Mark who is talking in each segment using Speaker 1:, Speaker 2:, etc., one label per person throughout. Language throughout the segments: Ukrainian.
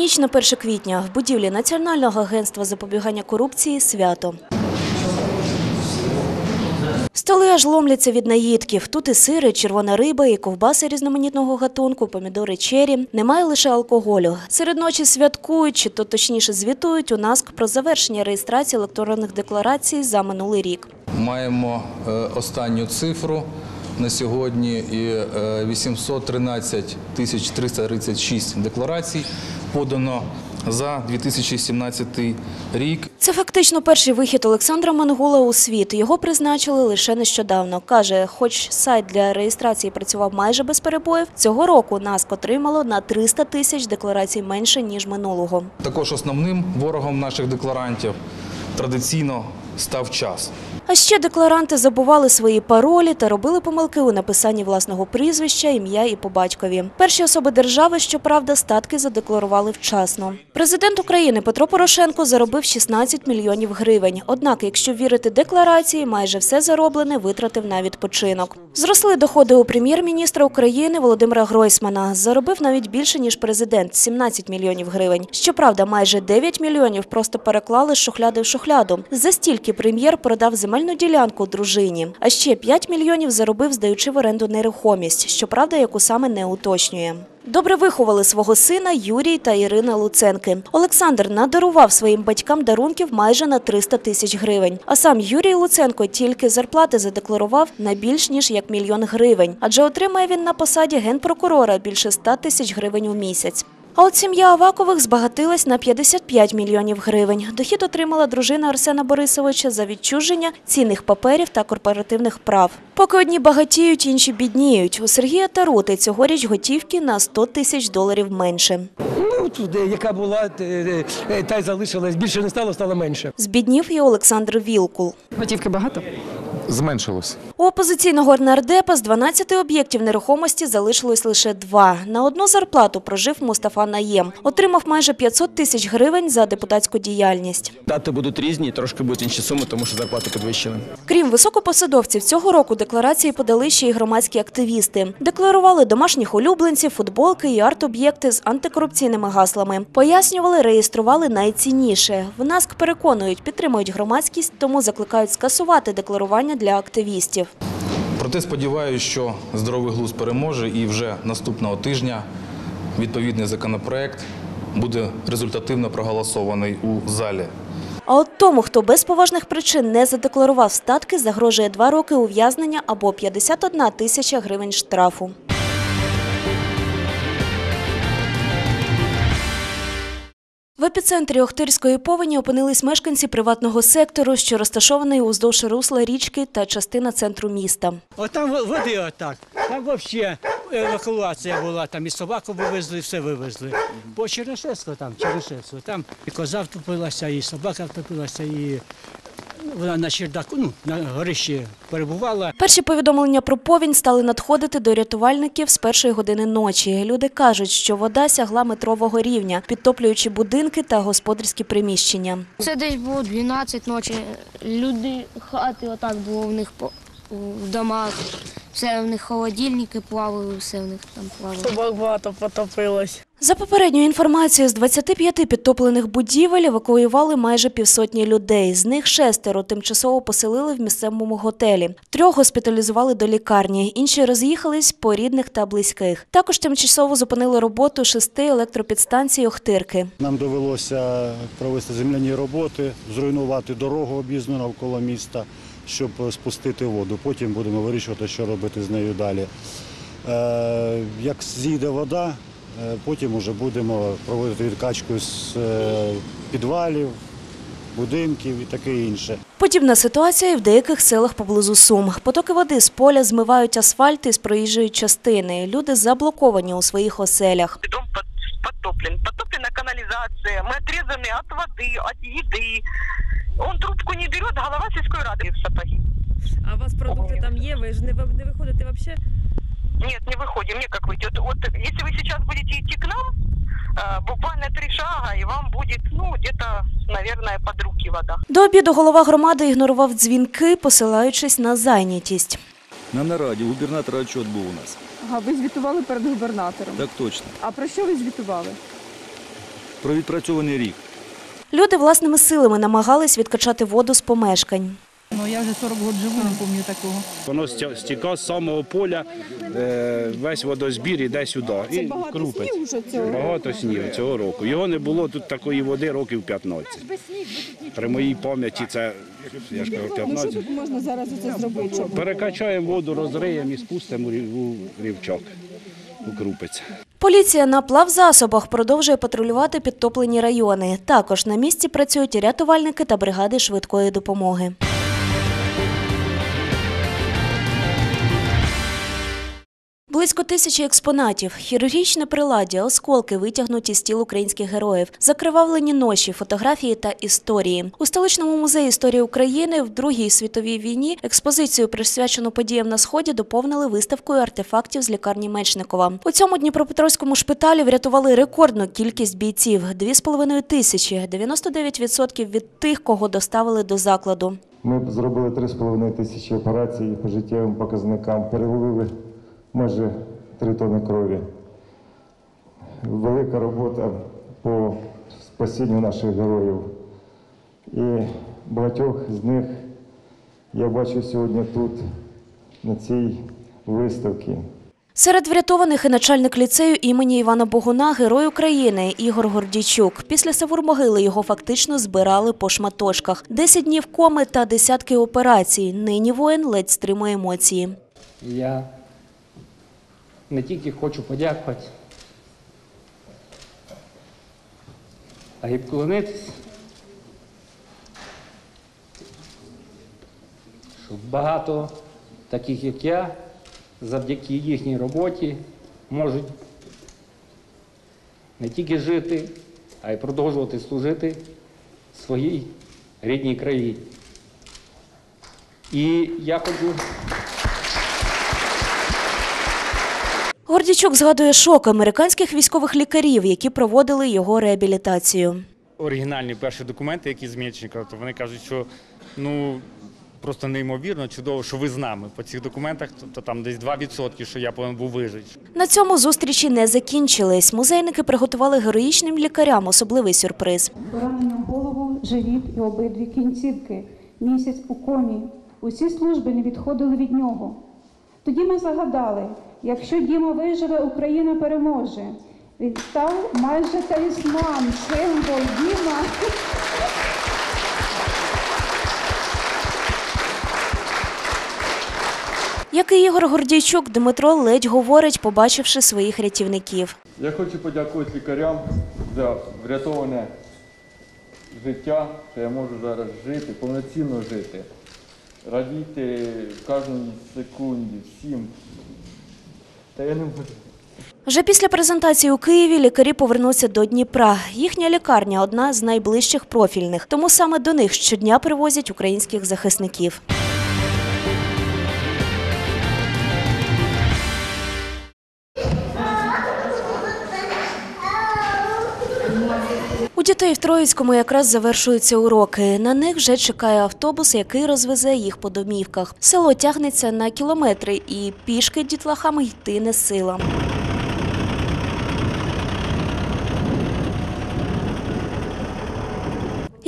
Speaker 1: Ніч на 1 квітня в будівлі Національного агентства запобігання корупції свято. Столи аж ломляться від наїдків. Тут і сири, червона риба, і ковбаси різноманітного гатунку, помідори чері. Немає лише алкоголю. Серед ночі святкують, чи то точніше звітують у НАСК про завершення реєстрації електронних декларацій за минулий рік.
Speaker 2: Маємо е, останню цифру на сьогодні і е, 813 тисяч 336 декларацій подано за 2017 рік.
Speaker 1: Це фактично перший вихід Олександра Мангула у світ. Його призначили лише нещодавно. Каже, хоч сайт для реєстрації працював майже без перебоїв, цього року НАСК отримало на 300 тисяч декларацій менше ніж минулого.
Speaker 2: Також основним ворогом наших декларантів традиційно став час.
Speaker 1: А ще декларанти забували свої паролі та робили помилки у написанні власного прізвища, ім'я і по батькові. Перші особи держави, щоправда, статки задекларували вчасно. Президент України Петро Порошенко заробив 16 мільйонів гривень. Однак, якщо вірити декларації, майже все зароблене витратив на відпочинок. Зросли доходи у прем'єр-міністра України Володимира Гройсмана. Заробив навіть більше ніж президент 17 мільйонів гривень. Щоправда, майже 9 мільйонів просто переклали з шухляди в шухляду. За стільки прем'єр продав земельну ділянку дружині. А ще 5 мільйонів заробив, здаючи в оренду нерухомість. Щоправда, яку саме не уточнює. Добре виховали свого сина Юрій та Ірина Луценки. Олександр надарував своїм батькам дарунків майже на 300 тисяч гривень. А сам Юрій Луценко тільки зарплати задекларував на більш ніж як мільйон гривень, адже отримає він на посаді генпрокурора більше 100 тисяч гривень у місяць. А от сім'я Авакових збагатилась на 55 мільйонів гривень. Дохід отримала дружина Арсена Борисовича за відчуження цінних паперів та корпоративних прав. Поки одні багатіють, інші бідніють. У Сергія Тарути цьогоріч готівки на 100 тисяч доларів менше.
Speaker 3: Ну, тут, е, яка була, е, е, та й залишилась. Більше не стало, стало менше.
Speaker 1: Збіднів і Олександр Вілкул.
Speaker 4: Готівки багато?
Speaker 5: Зменшилось.
Speaker 1: У опозиційного нардепа з 12 об'єктів нерухомості залишилось лише два. На одну зарплату прожив Мустафа Наєм. Отримав майже 500 тисяч гривень за депутатську діяльність.
Speaker 6: Дати будуть різні, трошки будуть інші суми, тому що зарплати підвищили.
Speaker 1: Крім високопосадовців, цього року декларації подали ще й громадські активісти. Декларували домашніх улюбленців, футболки і арт-об'єкти з антикорупційними гаслами. Пояснювали, реєстрували найцінніше. В НАСК переконують, підтримують громадськість, тому закликають скасувати декларування для активістів.
Speaker 2: Проте сподіваюся, що здоровий глузд переможе і вже наступного тижня відповідний законопроект буде результативно проголосований у залі.
Speaker 1: А от тому, хто без поважних причин не задекларував статки, загрожує два роки ув'язнення або 51 тисяча гривень штрафу. В епіцентрі Охтирської повені опинились мешканці приватного сектору, що розташований уздовж русла річки та частина центру міста.
Speaker 7: Отам води отак. Там взагалі евакуація була, там і собаку вивезли, все вивезли. Бо Чернишевську там, Чернишевську, там і коза втопилася, і собака втопилася, і вона на чердаку, ну, на горищі перебувала.
Speaker 1: Перші повідомлення про повінь стали надходити до рятувальників з першої години ночі. Люди кажуть, що вода сягла метрового рівня, підтоплюючи будинки та господарські приміщення.
Speaker 8: Це десь було 12 ночі. Люди, хати отак було в них по- в домах. Все в них холодильники плавали, все в них там плавало.
Speaker 9: Собак багато потопилось.
Speaker 1: За попередньою інформацією, з 25 підтоплених будівель евакуювали майже півсотні людей. З них шестеро тимчасово поселили в місцевому готелі. Трьох госпіталізували до лікарні, інші роз'їхались по рідних та близьких. Також тимчасово зупинили роботу шести електропідстанцій Охтирки.
Speaker 10: Нам довелося провести земляні роботи, зруйнувати дорогу об'їзну навколо міста, щоб спустити воду. Потім будемо вирішувати, що робити з нею далі. Е, Як зійде вода, е, потім вже будемо проводити відкачку з е, підвалів, будинків і таке інше.
Speaker 1: Подібна ситуація і в деяких селах поблизу Сум. Потоки води з поля змивають асфальт із проїжджої частини. Люди заблоковані у своїх оселях.
Speaker 9: Дом под- подтоплен. Подтоплена канализация. Мы отрезаны от воды, от еды. Он трубку не берет, голова сельской рады в сапоги.
Speaker 11: А у вас продукти там є? Ви ж не, ви- не виходите взагалі?
Speaker 9: Нет, не выходим, некак выйдет. Вот если вы сейчас будете идти к нам, э, буквально три шага, и вам будет, ну, где-то, наверное, под руки вода.
Speaker 1: До обіду голова громади ігнорував дзвінки, посилаючись на зайнятість.
Speaker 12: На нараді губернатора отчет був у нас.
Speaker 4: Ага, ви звітували перед губернатором.
Speaker 12: Так точно.
Speaker 4: А про що ви звітували?
Speaker 12: Про відпрацьований рік.
Speaker 1: Люди власними силами намагались відкачати воду з помешкань.
Speaker 11: Ну я вже 40 років живу, не пам'ятаю такого.
Speaker 6: Воно стікає з самого поля, е, весь водозбір іде сюди. І крупить. Багато снігу цього року. Його не було тут такої води років 15. При моїй пам'яті це, я ж кажу, 15.
Speaker 11: Можна зараз це зробити.
Speaker 6: Перекачаємо воду, розриємо і спустимо у рів- рівчак, у крупець.
Speaker 1: Поліція на плавзасобах продовжує патрулювати підтоплені райони. Також на місці працюють рятувальники та бригади швидкої допомоги. Близько тисячі експонатів, хірургічне приладдя, осколки витягнуті з тіл українських героїв, закривавлені ноші, фотографії та історії. У столичному музеї історії України в Другій світовій війні експозицію, присвячену подіям на сході, доповнили виставкою артефактів з лікарні Мечникова. У цьому Дніпропетровському шпиталі врятували рекордну кількість бійців 2,5 тисячі, 99% від тих, кого доставили до закладу.
Speaker 4: Ми зробили 3,5 тисячі операцій по життєвим показникам, перелили майже 3 тонни крові. Велика робота по спасінню наших героїв. І багатьох з них я бачу сьогодні тут, на цій виставці.
Speaker 1: Серед врятованих і начальник ліцею імені Івана Богуна, герой України Ігор Гордійчук. Після Савур-могили його фактично збирали по шматочках. Десять днів коми та десятки операцій. Нині воїн ледь стримує емоції.
Speaker 5: Я не тільки хочу подякувати, а й вклонитись, щоб багато таких, як я, завдяки їхній роботі можуть не тільки жити, а й продовжувати служити своїй рідній країні. І я хочу
Speaker 1: Гордійчук згадує шок американських військових лікарів, які проводили його реабілітацію.
Speaker 13: оригінальні перші документи, які з Мєчника, то вони кажуть, що ну просто неймовірно чудово, що ви з нами. По цих документах то, то там десь 2%, що я повинен був вижити.
Speaker 1: На цьому зустрічі не закінчились. Музейники приготували героїчним лікарям особливий сюрприз.
Speaker 14: Поранення в голову, живіт і обидві кінцівки. Місяць у комі. Усі служби не відходили від нього. Тоді ми загадали, якщо Діма виживе, Україна переможе. Він став майже талісман, символ Діма.
Speaker 1: Як і Ігор Гордійчук, Дмитро ледь говорить, побачивши своїх рятівників.
Speaker 15: Я хочу подякувати лікарям за врятоване життя, що я можу зараз жити, повноцінно жити, радіти кожній секунді, всім. Та я не можу.
Speaker 1: Вже після презентації у Києві лікарі повернуться до Дніпра. Їхня лікарня одна з найближчих профільних, тому саме до них щодня привозять українських захисників. У дітей в Троїцькому якраз завершуються уроки. На них вже чекає автобус, який розвезе їх по домівках. Село тягнеться на кілометри, і пішки дітлахами йти не сила.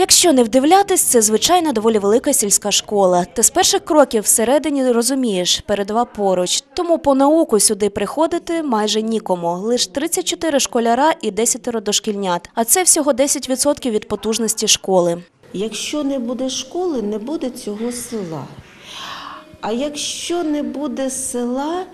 Speaker 1: Якщо не вдивлятись, це звичайна доволі велика сільська школа. Ти з перших кроків всередині розумієш, передова поруч. Тому по науку сюди приходити майже нікому. Лиш 34 школяра і 10 дошкільнят. А це всього 10% від потужності школи.
Speaker 16: Якщо не буде школи, не буде цього села. А якщо не буде села,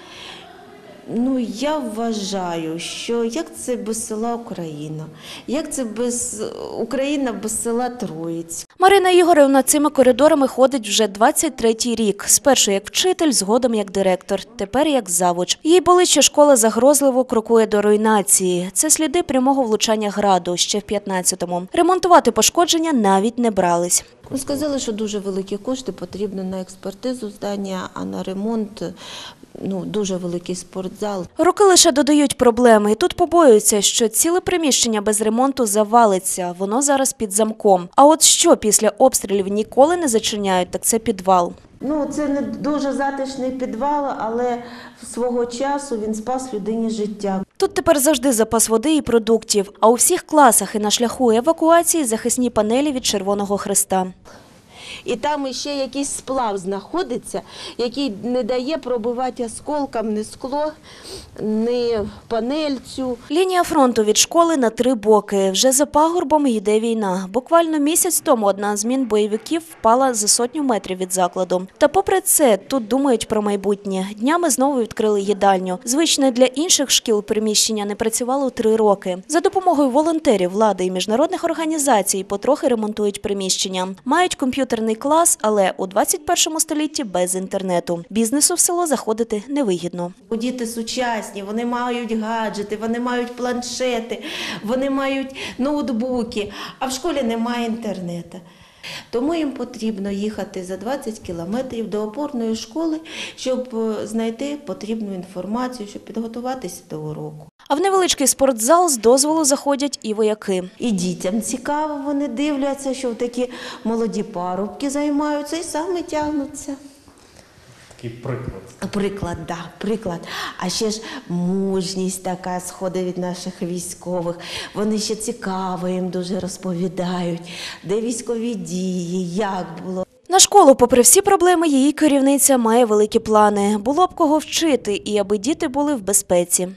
Speaker 16: ну я вважаю, що як це без села Україна, як це без Україна без села Троїць.
Speaker 1: Марина Ігорівна цими коридорами ходить вже 23-й рік. Спершу як вчитель, згодом як директор, тепер як завуч. Їй болить, що школа загрозливо крокує до руйнації. Це сліди прямого влучання граду ще в 15-му. Ремонтувати пошкодження навіть не брались.
Speaker 16: Ну, сказали, що дуже великі кошти потрібно на експертизу здання, а на ремонт ну, дуже великий спортзал.
Speaker 1: Роки лише додають проблеми, і тут побоюються, що ціле приміщення без ремонту завалиться. Воно зараз під замком. А от що після обстрілів ніколи не зачиняють, так це підвал.
Speaker 16: Ну, це не дуже затишний підвал, але свого часу він спас людині життя.
Speaker 1: Тут тепер завжди запас води і продуктів, а у всіх класах і на шляху евакуації захисні панелі від Червоного Хреста.
Speaker 16: І там іще якийсь сплав знаходиться, який не дає пробивати осколкам ні скло, ні панель цю.
Speaker 1: Лінія фронту від школи на три боки. Вже за пагорбом йде війна. Буквально місяць тому одна з мін бойовиків впала за сотню метрів від закладу. Та попри це, тут думають про майбутнє. Днями знову відкрили їдальню. Звичне для інших шкіл приміщення не працювало три роки. За допомогою волонтерів, влади і міжнародних організацій потрохи ремонтують приміщення. Мають комп'ютерний клас, але у 21 столітті без інтернету. Бізнесу в село заходити невигідно.
Speaker 16: Діти сучасні, вони мають гаджети, вони мають планшети, вони мають ноутбуки, а в школі немає інтернету. Тому їм потрібно їхати за 20 кілометрів до опорної школи, щоб е, знайти потрібну інформацію, щоб підготуватися до уроку.
Speaker 1: А в невеличкий спортзал з дозволу заходять і вояки.
Speaker 16: І дітям цікаво, вони дивляться, що такі молоді парубки займаються і саме тягнуться.
Speaker 13: Такий приклад.
Speaker 16: Приклад, да, приклад. А ще ж мужність така сходить від наших військових. Вони ще цікаво їм дуже розповідають, де військові дії, як було.
Speaker 1: На школу, попри всі проблеми, її керівниця має великі плани. Було б кого вчити, і аби діти були в безпеці.